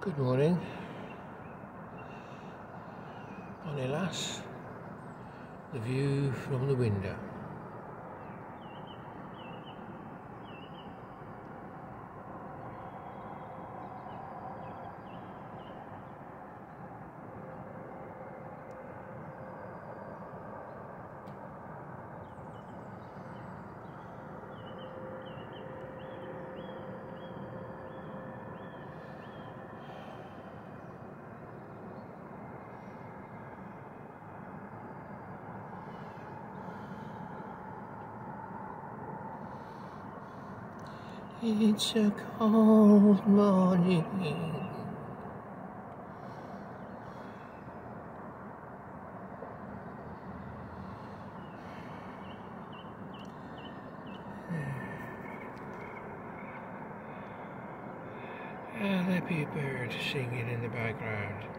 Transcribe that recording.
Good morning. Bonnie lass, the view from the window. Ah, it's a cold morning. A happy bird singing in the background.